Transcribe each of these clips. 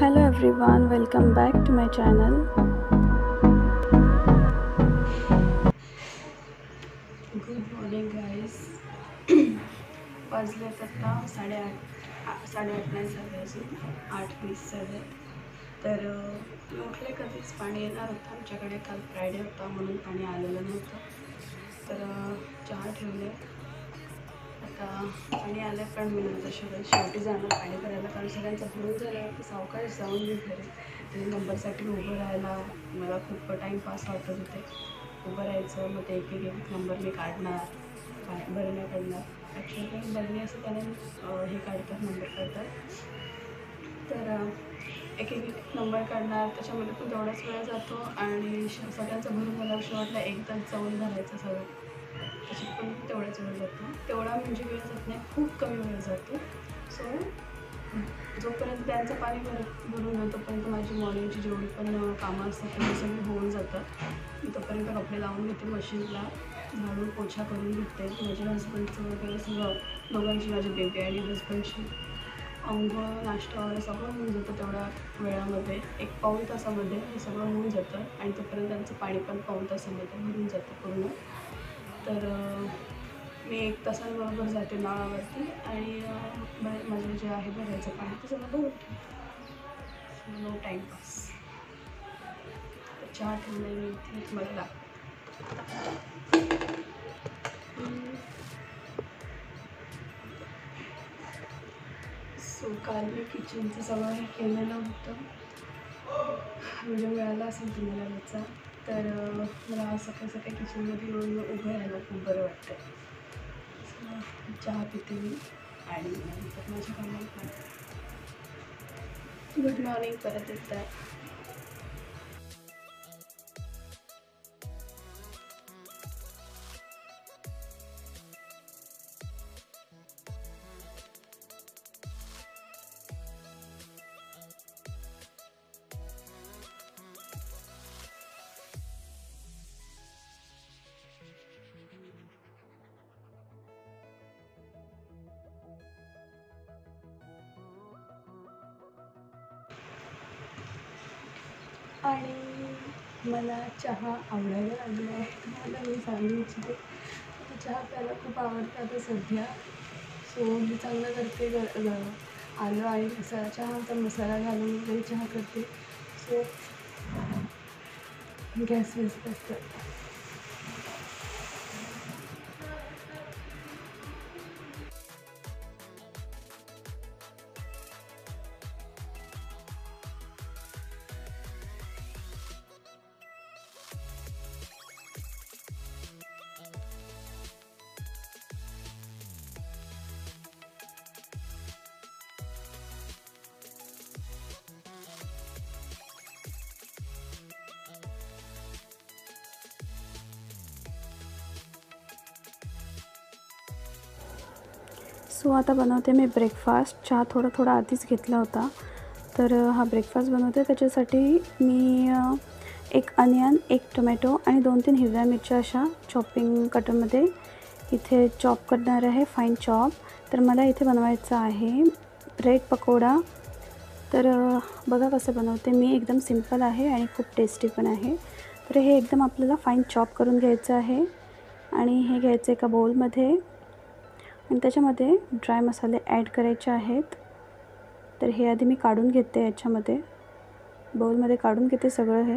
Hello everyone, welcome back to my channel. Good morning guys वाजलेत आता साडेआठ आ- साडेआठ नाही झाले अजून आठ वीस झाले तर मी उठले कधीच पाणी येणार होतं. आमच्याकडे काल फ्रायडे होता म्हणून पाणी आलेलं नव्हतं. तर चहा ठेवले. आता पाणी आलं पण मी नंतर शेवटी शेवटी जाणार. पाणी भरायला कारण सगळ्यांचं भरून झाल्यावरती सावकाश जाऊन मी घरी. तरी नंबरसाठी उभं राहायला मला खूप टाईमपास वाटत होते. उभं राहायचं मग ते एक एक नंबर मी काढणार काय भरण्या काढणार ॲक्च्युली बदली असं त्याला हे काढतात नंबर काढतात. तर एक एक नंबर काढणार. त्याच्यामध्ये पण तेवढाच वेळ जातो आणि श सगळ्यांचं भरून मला शेवटला एकदाच जाऊन भरायचं सगळं. त्याच्यात पण तेवढाच वेळ जातो तेवढा म्हणजे वेळ जात नाही. खूप कमी वेळ जातो. सो जोपर्यंत त्यांचं पाणी भरत भरून जातं तोपर्यंत माझी मॉर्निंगची जेवढी पण कामं असतात ते सगळी होऊन जातात. मी तोपर्यंत कपडे लावून घेते मशीनला झाडून पोछा करून घेते. माझ्या हस्बंडचं वगैरे सगळं दोघांची माझी बेबी आणि हस्बंडची अंघोळ नाश्ता वगैरे सगळं होऊन जातं तेवढ्या वेळामध्ये. एक पाऊण तासामध्ये हे सगळं होऊन जातं आणि तोपर्यंत त्यांचं पाणी पण पाऊण तासामध्ये भरून जातं पूर्ण. तर मी एक तासांबरोबर जाते नळावरती आणि माझं जे आहे भरायचं पाणी ते सगळं भरून ठेवते. नो टाईमपास चहा ठेवणे मी इथे मला लागतं सो काल मी किचनचं सगळं हे केलेलं होतं. व्हिडिओ मिळाला असेल तुम्हाला त्याचा. तर मला सकाळी सकाळी किचनमध्ये येऊन उभं राहायला खूप बरं वाटतं चहा पिते मी आणि नंतर माझ्या कामाला गुड मॉर्निंग परत एकदा. आणि मला चहा आवडायला लागला. मला मी सांगू इच्छिते मला चहा प्यायला खूप आवडतं. आता सध्या सो मी चांगलं करते. ग- आलं आणि मसाला चहाचा मसाला घालून वगैरे चहा करते. सो गॅस वेस्ट असतं. सो आता बनवते मी ब्रेकफास्ट चहा थोडा थोडा आधीच घेतला होता. तर हा ब्रेकफास्ट बनवते. त्याच्यासाठी मी एक अनियन एक टोमॅटो आणि दोन तीन हिरव्या मिरच्या अशा चॉपिंग कटरमध्ये इथे चॉप करणार आहे. फाईन चॉप तर मला इथे बनवायचं आहे ब्रेड पकोडा. तर बघा कसं बनवते. मी एकदम सिंपल आहे आणि खूप टेस्टी पण आहे. तर हे एकदम आपल्याला फाईन चॉप करून घ्यायचं आहे. आणि हे घ्यायचं एका बोलमध्ये आणि त्याच्यामध्ये ड्राय मसाले ॲड करायचे आहेत. तर हे आधी मी काढून घेते याच्यामध्ये. बाउलमध्ये काढून घेते सगळं हे.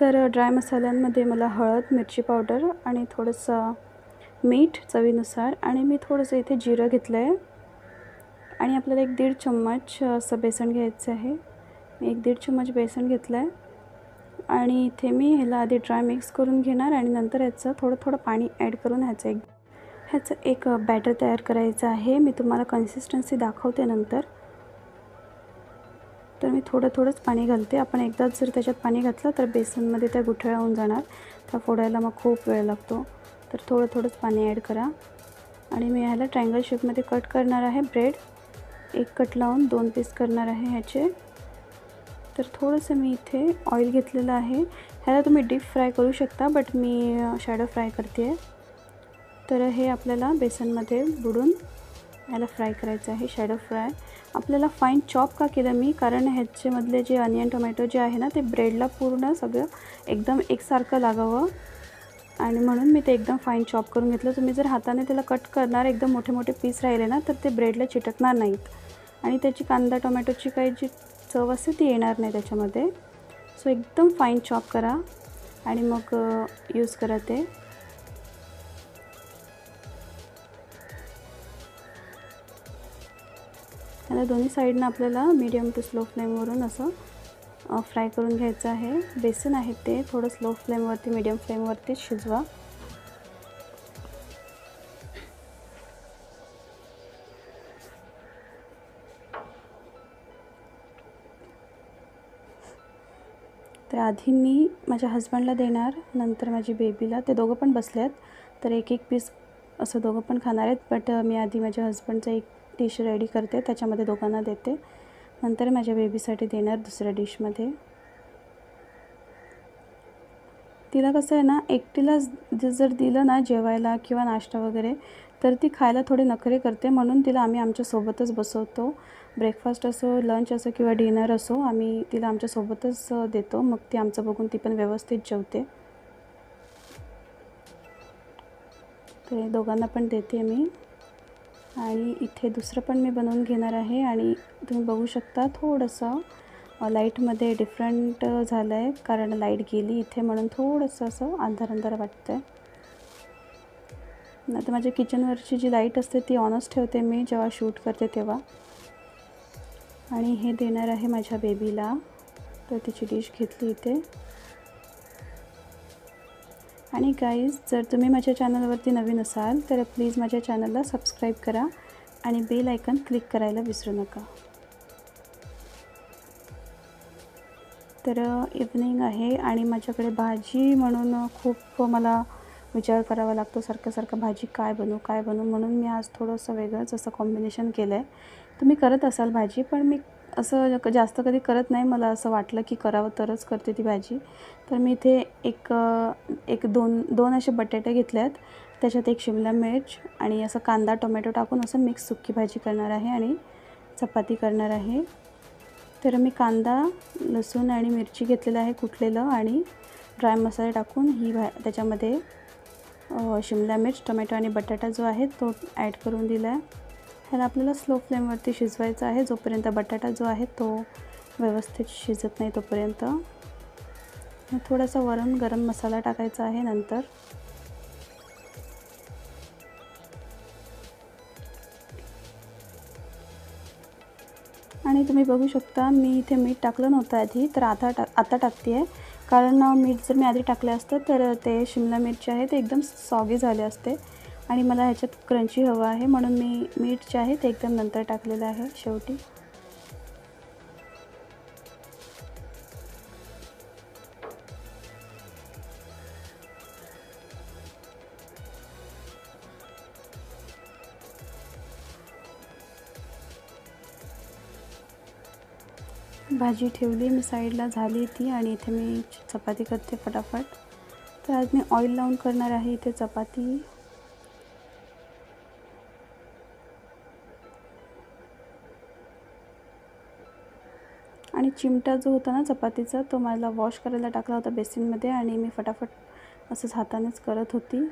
तर ड्राय मसाल्यांमध्ये मला हळद मिरची पावडर आणि थोडंसं मीठ चवीनुसार आणि मी थोडंसं इथे जिरं घेतलं आहे आणि आपल्याला एक दीड चम्मच असं बेसन घ्यायचं आहे. मी एक दीड चम्मच बेसन घेतलं आहे आणि इथे मी ह्याला आधी ड्राय मिक्स करून घेणार आणि नंतर ह्याचं थोडं थोडं पाणी ॲड करून ह्याचं एक ह्याचं एक बॅटर तयार करायचं आहे. मी तुम्हाला कन्सिस्टन्सी दाखवते नंतर. तर मी थोडं थोडंच पाणी घालते. आपण एकदाच जर त्याच्यात पाणी घातलं तर बेसनमध्ये त्या गुठळ्या होऊन जाणार. त्या फोडायला मग खूप वेळ लागतो. तर थोडं थोडंच पाणी ॲड करा. आणि मी ह्याला ट्रायंगल शेपमध्ये कट करणार आहे. ब्रेड एक कट लावून दोन पीस करणार आहे ह्याचे. तर थोडंसं मी इथे ऑइल घेतलेलं आहे. ह्याला तुम्ही डीप फ्राय करू शकता बट मी शॅडो फ्राय करते. आहे तर हे आपल्याला बेसनमध्ये बुडून याला फ्राय करायचं आहे शॅडो फ्राय आपल्याला फाईन चॉप का केलं मी? कारण ह्याच्यामधले जे अनियन टोमॅटो जे आहे ना ते ब्रेडला पूर्ण सगळं एकदम एकसारखं लागावं. आणि म्हणून मी ते एकदम फाईन चॉप करून घेतलं. तुम्ही जर हाताने त्याला कट करणार एकदम मोठे मोठे पीस राहिले ना तर ते ब्रेडला चिटकणार नाहीत. आणि त्याची कांदा टोमॅटोची काही जी चव असते ती येणार नाही त्याच्यामध्ये. सो एकदम फाईन चॉप करा आणि मग यूज करा ते. त्याला दोन्ही साईडनं आपल्याला मीडियम टू स्लो फ्लेमवरून असं फ्राय करून घ्यायचं आहे. बेसन आहे ते थोडं स्लो फ्लेमवरती मीडियम फ्लेमवरती शिजवा. आधी मी माझ्या हजबंडला देणार नंतर माझी बेबीला ते दोघं पण बसले आहेत. तर एक एक पीस असं दोघं पण खाणार आहेत. बट मी आधी माझ्या हजबंडचं एक डिश रेडी करते. त्याच्यामध्ये दोघांना देते. नंतर माझ्या बेबीसाठी देणार दुसऱ्या डिशमध्ये तिला कसं आहे ना एकटीला जर दिलं ना जेवायला किंवा नाश्ता वगैरे तर ती खायला थोडे नखरे करते. म्हणून तिला आम्ही आमच्यासोबतच बसवतो. ब्रेकफास्ट असो लंच असो किंवा डिनर असो आम्ही तिला आमच्यासोबतच देतो. मग ती आमचं बघून ती पण व्यवस्थित जेवते. तर दोघांना पण देते मी. आणि इथे दुसरं पण मी बनवून घेणार आहे. आणि तुम्ही बघू शकता थोडंसं लाईटमध्ये डिफरंट झालं आहे कारण लाइट गेली इथे म्हणून थोडंसं असं अंधार अंधार वाटतं आहे नाही तर माझ्या किचनवरची जी लाइट असते ती ऑनच ठेवते मी जेव्हा शूट करते तेव्हा. आणि हे देणार आहे माझ्या बेबीला तर तिची डिश घेतली इथे. आणि गाईज जर तुम्ही माझ्या चॅनलवरती नवीन असाल तर प्लीज माझ्या चॅनलला सबस्क्राईब करा आणि बेल आयकन क्लिक करायला विसरू नका. तर इव्हनिंग आहे आणि माझ्याकडे भाजी म्हणून खूप मला विचार करावा लागतो सारखं सारखं भाजी काय बनवू काय बनवू म्हणून मी आज थोडंसं वेगळंच असं कॉम्बिनेशन केलं आहे तुम्ही करत असाल भाजी पण मी असं जास्त कधी करत नाही. मला असं वाटलं की करावं तरच करते ती भाजी. तर मी इथे एक एक दोन दोन असे बटाटे घेतले आहेत त्याच्यात एक शिमला मिर्च आणि असं कांदा टोमॅटो टाकून असं मिक्स सुक्की भाजी करणार आहे आणि चपाती करणार आहे. तर मी कांदा लसूण आणि मिरची घेतलेलं आहे कुटलेलं आणि ड्राय मसाले टाकून ही भा त्याच्यामध्ये शिमला मिर्च टोमॅटो आणि बटाटा जो आहे तो ॲड करून दिला आहे ह्याला आपल्याला स्लो फ्लेमवरती शिजवायचं आहे. जोपर्यंत बटाटा जो आहे तो व्यवस्थित शिजत नाही तोपर्यंत. थोडासा वरण गरम मसाला टाकायचा आहे नंतर. आणि तुम्ही बघू शकता मी इथे मीठ टाकलं नव्हतं आधी तर आता टा आता टाकते आहे कारण मीठ जर मी आधी टाकलं असतं तर ते शिमला मिरची आहे ते एकदम सॉगी झाले असते. आणि मला ह्याच्यात क्रंची हवं आहे म्हणून मी मीठ जे आहे ते एकदम नंतर टाकलेलं आहे शेवटी. भाजी ठेवली मी साईडला झाली ती आणि इथे मी चपाती करते फटाफट. तर आज मी ऑइल लावून करणार आहे इथे चपाती. आणि चिमटा जो होता ना चपातीचा तो मला वॉश करायला टाकला होता बेसिनमध्ये आणि मी फटाफट असंच हातानेच करत होती.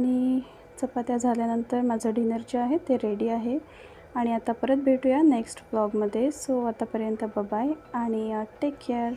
आणि चपात्या झाल्यानंतर माझं डिनर जे आहे ते रेडी आहे. आणि आता परत भेटूया नेक्स्ट ब्लॉगमध्ये. सो आतापर्यंत बाय आणि टेक केअर